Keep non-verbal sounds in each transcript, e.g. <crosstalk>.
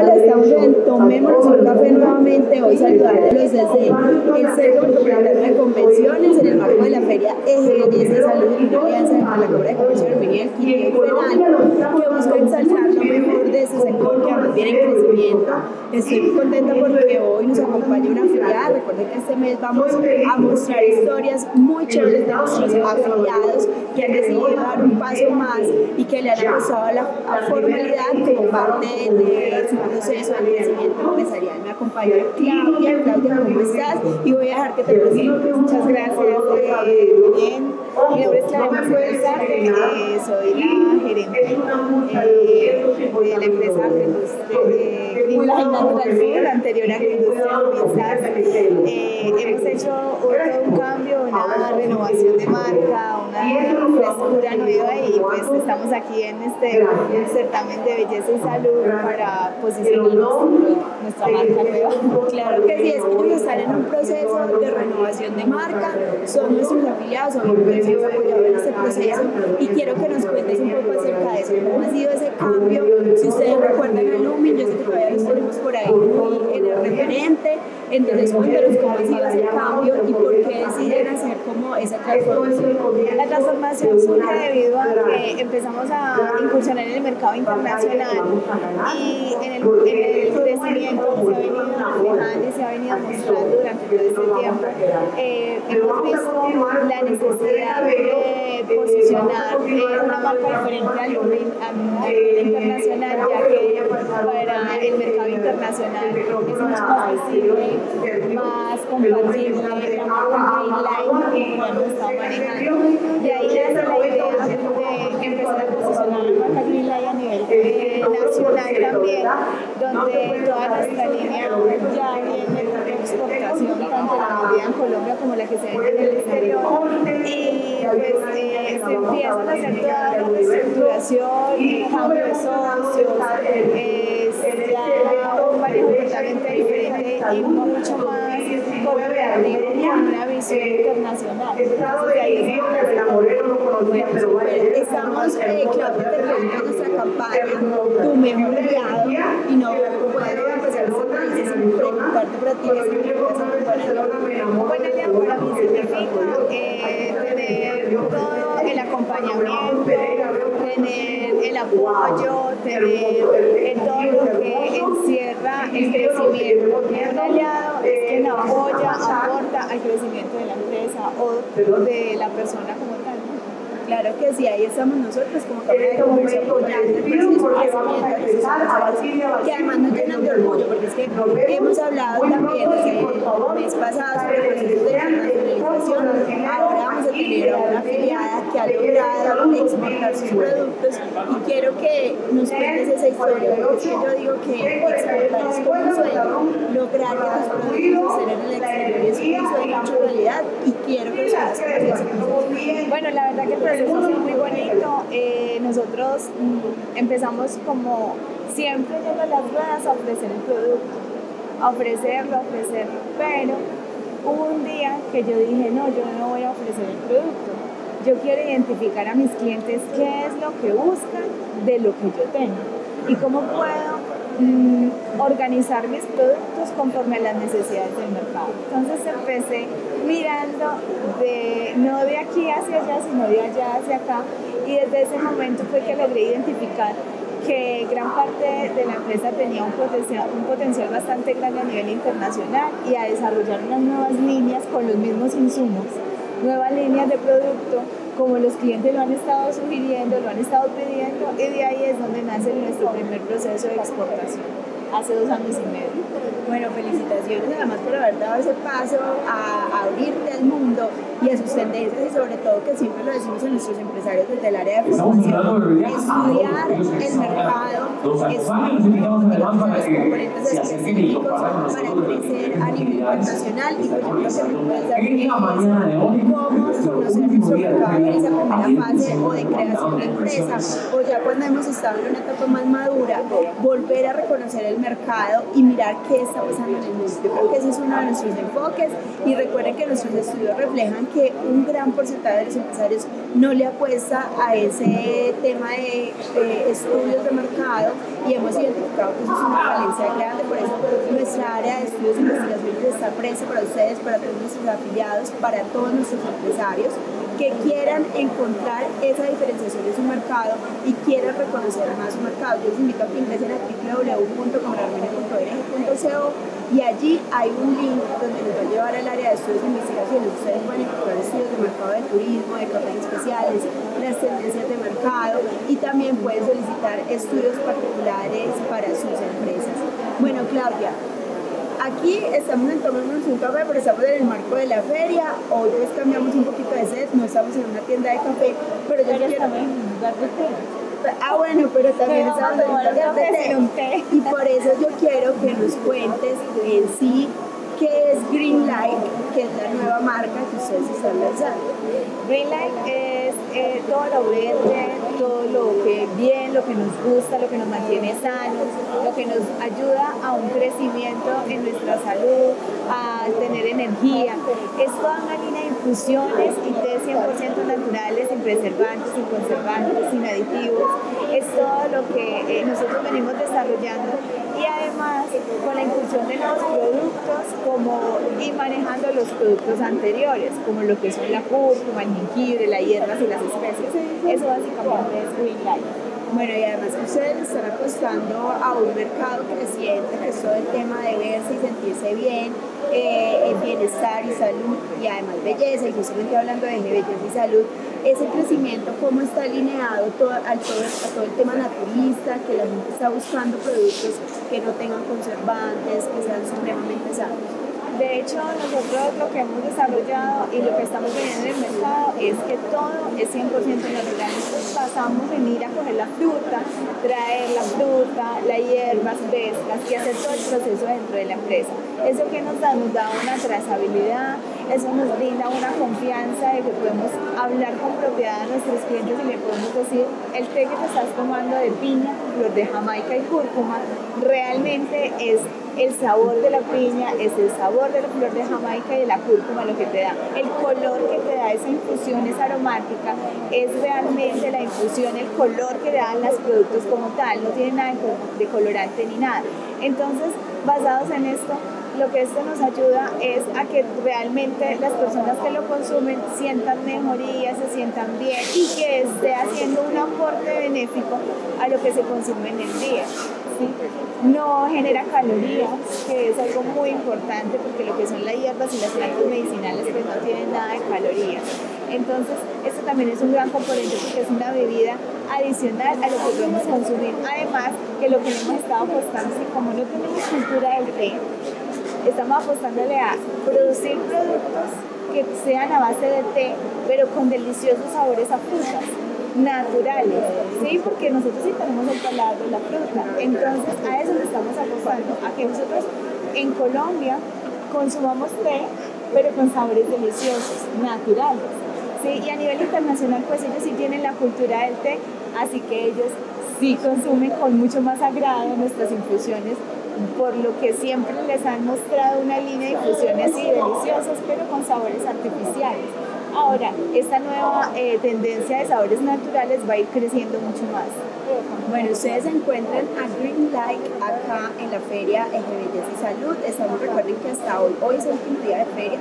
Estamos en Tomémonos un café nuevamente, hoy saludándolos desde el Centro Metropolitano de Convenciones en el marco de la Feria Eje Belleza y Salud, una alianza con la Cámara de Comercio de Armenia y el Quindío Federal, que busca ensalzar lo mejor de ese sector que además viene en crecimiento. Estoy muy contenta porque hoy nos acompaña una afiliada. Recuerden que este mes vamos a mostrar historias muy chéveres de nuestros afiliados que han decidido dar un paso más y que le han abrazado la formalidad como parte de su proceso de crecimiento empresarial. Me acompaña Claudia. Claudia, ¿cómo estás? Y voy a dejar que te presentes. Muchas gracias. Eh, bien. Mi nombre es Claudia Fuerza, eh, soy la gerente eh, de la empresa eh, Greenline Natural Food, anterior a Agroindustria eh, Hemos hecho todo un cambio, una renovación de marca, una frescura nueva y pues estamos aquí en este certamen de belleza y salud para posicionar nuestra marca nueva. Claro que sí, es que ellos están en un proceso de renovación de marca, son nuestros afiliados, obviamente hemos apoyado en este proceso. Y quiero que nos cuentes un poco acerca de eso, cómo ha sido ese cambio, si ustedes recuerdan el Lumin, yo sé que los tenemos por ahí en el referente, entonces cómo ha sido ese cambio y por qué deciden hacer como esa transformación. La transformación surge debido a que empezamos a incursionar en el mercado internacional y en el, en el crecimiento que se ha venido dejando y se ha venido mostrando durante todo este tiempo, eh, hemos visto la necesidad de posicionar una marca diferente al a nivel internacional, ya que para el mercado internacional es mucho más accesible, más compatible la marca Greenline que no está manejando. De ahí nace la idea de empezar a posicionar la marca Greenline a nivel eh, nacional también, donde toda nuestra línea ya en exportación, tanto la medida en Colombia como la que se vende en el exterior. Y pues eh, se empiezan a hacer toda la reestructuración, cambio de socios, un diferente y mucho más con una visión internacional. Entonces ahí es donde Estamos, eh, terminando nuestra campaña, tu mejor aliado, y no puedo empezar sin preguntarte por ti qué significa ser Un buen aliado para mí significa eh, tener todo el acompañamiento, tener el apoyo, tener eh, todo lo que encierra el crecimiento. Un aliado es quien apoya, aporta al crecimiento de la empresa o de la persona como tal. Claro que sí, ahí estamos nosotros como Cámara de Comercio apoyando el proceso de crecimiento que además nos llenan de orgullo, porque es que hemos hablado también desde el mes pasado sobre procesos de ahora vamos a tener una afiliada que ha logrado exportar sus productos y quiero que nos cuentes esa historia, porque yo digo que exportar es como un sueño, lograr que tus productos estén en el exterior es un sueño hecho realidad y quiero que proceso. Bueno, la verdad que el proceso ha muy bonito. Eh, nosotros mm, empezamos como siempre yendo a las ruedas a ofrecer el producto, a ofrecerlo, a ofrecerlo, pero hubo un día que yo dije, no, yo no voy a ofrecer el producto. Yo quiero identificar a mis clientes qué es lo que buscan de lo que yo tengo y cómo puedo mm, organizar mis productos conforme a las necesidades del mercado. Entonces empecé mirando de, no de aquí hacia allá, sino de allá hacia acá y desde ese momento fue que logré identificar que gran parte de la empresa tenía un potencial, un potencial bastante grande a nivel internacional y a desarrollar unas nuevas líneas con los mismos insumos, nuevas líneas de producto como los clientes lo han estado sugiriendo, lo han estado pidiendo y de ahí es donde nace nuestro primer proceso de exportación, hace dos años y medio. Bueno, felicitaciones además por haber dado ese paso a, abrirte al mundo y a sus tendencias y sobre todo que siempre lo decimos en nuestros empresarios desde el área de formación, estudiar el mercado, estudiar los componentes específicos para crecer a nivel internacional y por ejemplo que me puedas dar cómo conocer nuestro mercado en esa primera fase o de creación de empresa o ya cuando hemos estado en una etapa más madura, volver a reconocer el mercado y mirar qué está pasando en el mundo. Yo creo que ese es uno de nuestros enfoques y recuerden que nuestros estudios reflejan que un gran porcentaje de los empresarios no le apuesta a ese tema de, estudios de mercado y hemos identificado que eso es una falencia grande, por eso nuestra área de estudios e investigaciones está presa para ustedes, para todos nuestros afiliados, para todos nuestros empresarios que quieran encontrar esa diferenciación de su mercado y quieran reconocer más su mercado. Yo les invito a que ingresen a www.comerarmene.org.co y allí hay un link donde les va a llevar al área de estudios de investigación. Ustedes pueden encontrar estudios de mercado de turismo, de cafés especiales, las tendencias de mercado y también pueden solicitar estudios particulares para sus empresas. Bueno, Claudia, Aquí estamos en tomándonos un café, pero estamos en el marco de la feria. Hoy pues cambiamos un poquito de set, no estamos en una tienda de café, pero yo quiero... Ah, bueno, pero también estamos en un té. Y por eso yo quiero que nos cuentes en sí qué es Green Light, que es la nueva marca que ustedes están lanzando. Green Light es eh, todo lo verde, todo lo que bien, lo que nos gusta, lo que nos mantiene sanos, lo que nos ayuda a un crecimiento en nuestra salud, a tener energía. Es toda una línea de infusiones y té 100% naturales, sin preservantes, sin conservantes, sin aditivos. Es todo lo que eh, nosotros venimos desarrollando y además con la inclusión de nuevos productos como y manejando los productos anteriores, como lo que son la cúrcuma, el jengibre, las hierbas y las especies. Eso básicamente es Green Life. Bueno, y además ustedes están apostando a un mercado creciente, tema de verse y sentirse bien, eh, el bienestar y salud, y además belleza, y justamente hablando de belleza y salud, ese crecimiento, cómo está alineado todo, al todo, a todo el tema naturista, que la gente está buscando productos que no tengan conservantes, que sean supremamente sanos. De hecho, nosotros lo que hemos desarrollado y lo que estamos viendo en el mercado es que todo es 100% natural. Pasamos en ir a coger la fruta, traer la fruta, las hierbas frescas y hacer todo el proceso dentro de la empresa. Eso que nos da, nos da una trazabilidad, eso nos brinda una confianza de que podemos hablar con propiedad a nuestros clientes y le podemos decir, el té que te estás tomando de piña, flor de jamaica y cúrcuma, realmente es el sabor de la piña, es el sabor de la flor de Jamaica y de la cúrcuma lo que te da. El color que te da esa infusión es aromática, es realmente la infusión, el color que dan los productos como tal, no tiene nada de colorante ni nada. Entonces, basados en esto, lo que esto nos ayuda es a que realmente las personas que lo consumen sientan mejoría, se sientan bien y que esté haciendo un aporte benéfico a lo que se consume en el día no genera calorías, que es algo muy importante porque lo que son las hierbas y las plantas medicinales pues no tienen nada de calorías. Entonces, esto también es un gran componente porque es una bebida adicional a lo que podemos consumir. Además, que lo que hemos estado apostando que como no tenemos cultura del té, estamos apostándole a producir productos que sean a base de té, pero con deliciosos sabores a frutas naturales, ¿sí? Porque nosotros sí tenemos el paladar de la fruta. Entonces, a eso le estamos apostando, a que nosotros en Colombia consumamos té, pero con sabores deliciosos, naturales. ¿Sí? Y a nivel internacional, pues ellos sí tienen la cultura del té, así que ellos sí consumen con mucho más agrado nuestras infusiones, por lo que siempre les han mostrado una línea de infusiones así deliciosas, pero con sabores artificiales. Ahora, esta nueva eh, tendencia de sabores naturales va a ir creciendo mucho más. Bueno, ustedes se encuentran a Green Light acá en la feria de Belleza y Salud. Estamos, recuerden que hasta hoy, hoy es el último día de feria,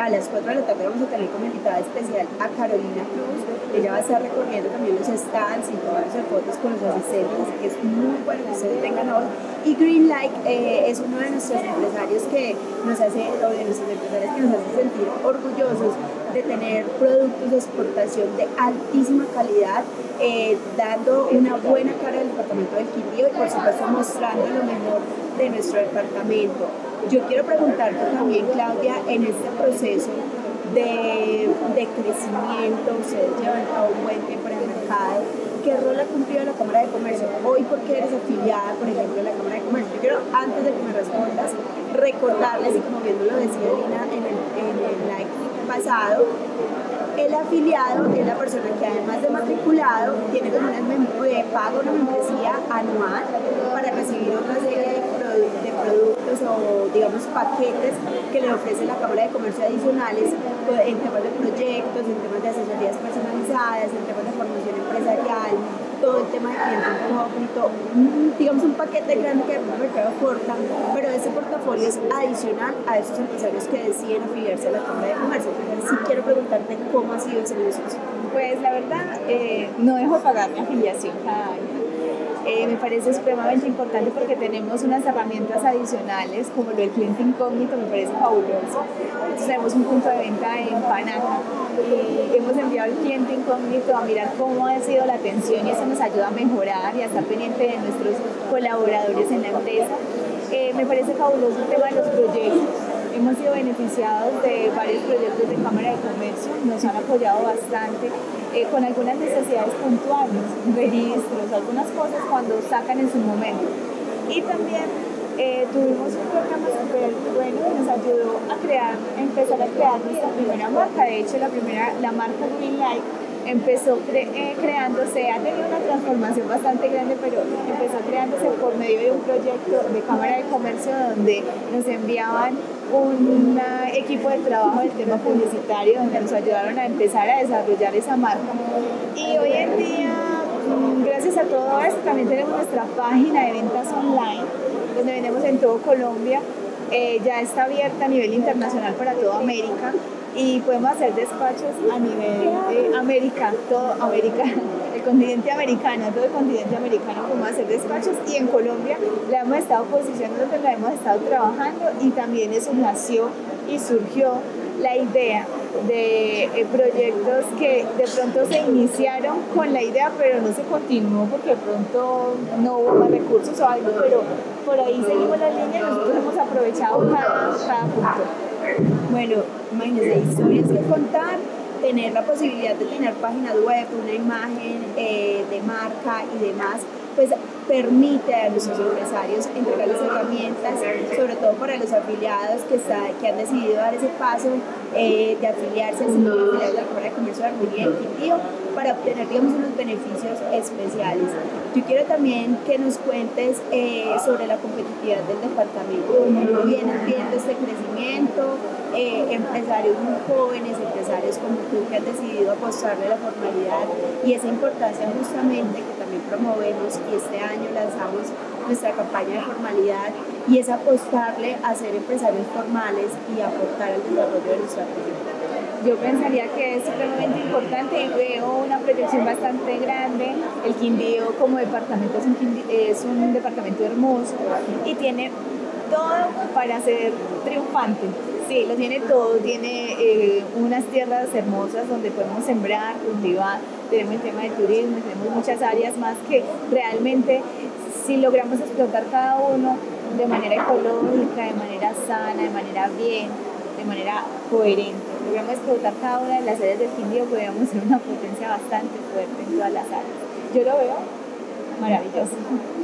a las 4 de la tarde vamos a tener como invitada especial a Carolina Cruz. Ella va a estar recorriendo también los stands y tomándose fotos con los asistentes, así que es muy bueno que ustedes tengan hoy. Y Greenlight eh, es uno de nuestros empresarios que nos hace, o de nuestros empresarios que nos hace sentir orgullosos de tener productos de exportación de altísima calidad, eh, dando una buena cara al departamento del Quindío y por supuesto mostrando lo mejor de nuestro departamento. Yo quiero preguntarte también, Claudia, en este proceso de, de crecimiento, ustedes llevan a un buen tiempo en el mercado, ¿qué rol ha cumplido la Cámara de Comercio? Hoy, porque eres afiliada, por ejemplo, a la Cámara de Comercio? Yo quiero, antes de que me respondas, recordarles, y como bien lo decía Lina en el, en el live pasado, el afiliado es la persona que además de matriculado tiene como una paga una membresía anual para recibir otra serie de, productos o digamos paquetes que le ofrece la Cámara de Comercio adicionales en temas de proyectos, en temas de asesorías personalizadas, en temas de formación empresarial, todo el tema de cliente incógnito, digamos un paquete grande que el mercado aporta, pero ese portafolio es adicional a esos empresarios que deciden afiliarse a la Cámara de Comercio. Si quiero preguntarte cómo ha sido ese proceso. Pues la verdad, eh, no dejo de pagar mi afiliación cada año. Eh, me parece supremamente importante porque tenemos unas herramientas adicionales como lo del cliente incógnito, me parece fabuloso. Entonces tenemos un punto de venta en Panaca y hemos enviado al cliente incógnito a mirar cómo ha sido la atención y eso nos ayuda a mejorar y a estar pendiente de nuestros colaboradores en la empresa. Eh, me parece fabuloso el tema de los proyectos. Hemos sido beneficiados de varios proyectos de Cámara de Comercio, nos han apoyado bastante eh, con algunas necesidades puntuales, registros, algunas cosas cuando sacan en su momento. Y también eh, tuvimos un programa súper bueno que nos ayudó a crear, empezar a crear nuestra primera marca. De hecho, la primera, la marca Green Light empezó eh, creándose, ha tenido una transformación bastante grande, pero empezó creándose por medio de un proyecto de Cámara de Comercio donde nos enviaban un equipo de trabajo del tema publicitario donde nos ayudaron a empezar a desarrollar esa marca. Y hoy en día, mm, gracias a todo esto, también tenemos nuestra página de ventas online donde vendemos en todo Colombia. Eh, ya está abierta a nivel internacional para toda América y podemos hacer despachos a nivel de América, todo América, <laughs> el continente americano, todo el continente americano podemos hacer despachos y en Colombia la hemos estado posicionando, la hemos estado trabajando y también eso nació y surgió la idea de eh, proyectos que de pronto se iniciaron con la idea, pero no se continuó porque de pronto no hubo más recursos o algo, pero por ahí seguimos la línea y nosotros hemos aprovechado cada punto. Bueno, imagínense, historias que contar, tener la posibilidad de tener página web, una imagen eh, de marca y demás, pues permite a nuestros empresarios entregarles herramientas, sobre todo para los afiliados que, está, que han decidido dar ese paso eh, de afiliarse al Centro de la Cámara de Comercio de Armonía del Quindío para obtener digamos, unos beneficios especiales. Yo quiero también que nos cuentes eh, sobre la competitividad del departamento, cómo vienen viendo este crecimiento, eh, empresarios muy jóvenes, empresarios como tú que han decidido apostarle a la formalidad y esa importancia justamente promovemos y este año lanzamos nuestra campaña de formalidad y es apostarle a ser empresarios formales y aportar al desarrollo de nuestra región yo pensaría que es supremamente importante y veo una proyección bastante grande. El Quindío como departamento es un, es un departamento hermoso y tiene todo para ser triunfante. Sí, lo tiene todo, tiene eh, unas tierras hermosas donde podemos sembrar, cultivar, tenemos el tema de turismo, tenemos muchas áreas más que realmente si logramos explotar cada uno de manera ecológica, de manera sana, de manera bien, de manera coherente, logramos explotar cada una de las áreas del Quindío, podríamos ser una potencia bastante fuerte en todas las áreas. Yo lo veo maravilloso.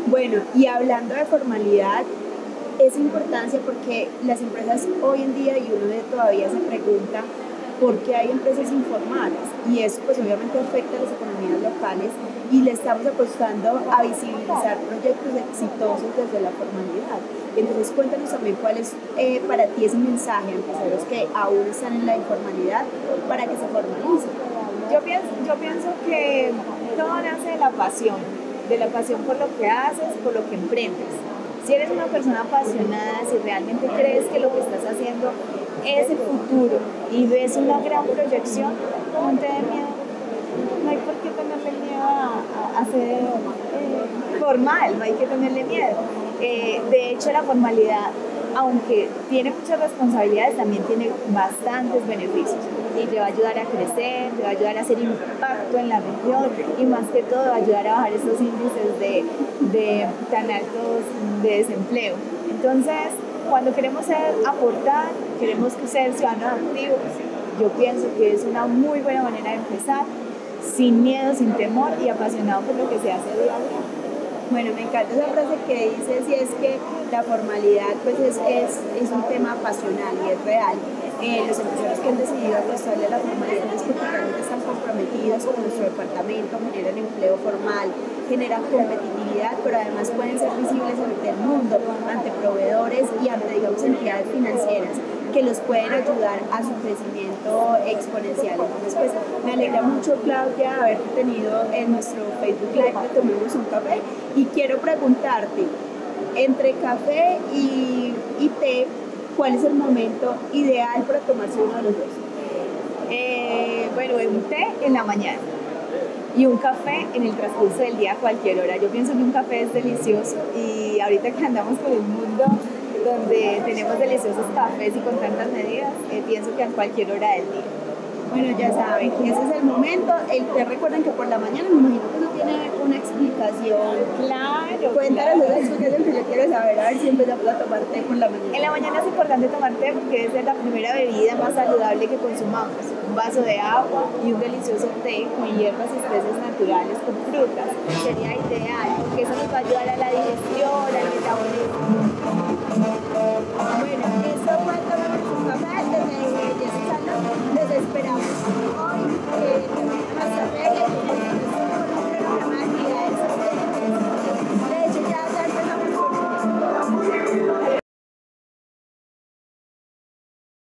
Bueno, y hablando de formalidad, esa importancia porque las empresas hoy en día, y uno todavía se pregunta, ¿por qué hay empresas informales? Y eso pues obviamente afecta a las economías locales y le estamos apostando a visibilizar proyectos exitosos desde la formalidad. Entonces cuéntanos también cuál es eh, para ti ese mensaje a empresarios que aún están en la informalidad para que se formalicen. Yo pienso, yo pienso que todo nace de la pasión, de la pasión por lo que haces, por lo que emprendes si eres una persona apasionada, si realmente crees que lo que estás haciendo es el futuro y ves una gran proyección, no te miedo. No hay por qué tenerle miedo a, ser eh, formal, no hay que tenerle miedo. Eh, de hecho, la formalidad, aunque tiene muchas responsabilidades, también tiene bastantes beneficios y te va a ayudar a crecer, te va a ayudar a hacer impacto en la región y más que todo ayudar a bajar esos índices de, de tan altos de desempleo. Entonces, cuando queremos ser, aportar, queremos ser ciudadanos activos, yo pienso que es una muy buena manera de empezar, sin miedo, sin temor y apasionado por lo que se hace día. Bueno, me encanta esa frase que dices y es que la formalidad pues es, es, es un tema pasional y es real eh, los empresarios que han decidido apostarle a la formalidad es porque realmente están comprometidos con nuestro departamento, generan empleo formal, generan competitividad, pero además pueden ser visibles ante el mundo, ante proveedores y ante, digamos, entidades financieras que los pueden ayudar a su crecimiento exponencial. Entonces, pues me alegra mucho, Claudia, haberte tenido en nuestro Facebook Live de Tomemos un Café y quiero preguntarte, entre café y, y té, ¿cuál es el momento ideal para tomarse uno de los dos? Eh, bueno, un té en la mañana y un café en el transcurso del día a cualquier hora. Yo pienso que un café es delicioso y ahorita que andamos por el mundo donde tenemos deliciosos cafés y con tantas medidas, eh, pienso que a cualquier hora del día. Bueno, ya saben, ese es el momento. El té, recuerden que por la mañana, me imagino que una explicación. Claro. Cuéntanos claro. esa explicación que yo quiero saber, a ver si empezamos a tomar té por la mañana. En la mañana es importante tomar té porque es la primera bebida más saludable que consumamos. Un vaso de agua y un delicioso té con hierbas y especies naturales con frutas sería ideal porque eso nos va a ayudar a la digestión, al metabolismo. Bueno, eso fue todo nuestro papá desde, desde, Esperamos hoy. Eh,